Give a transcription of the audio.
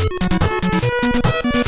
フフフフ。